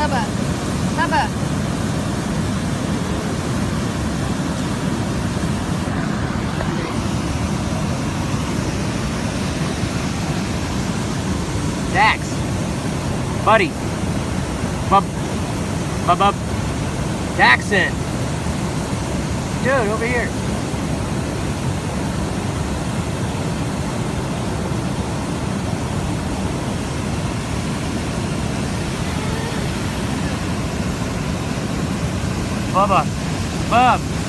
sabar. Sabar. Dax, buddy, bub, bub, bub, Daxon, dude, over here. Bubba. Bub.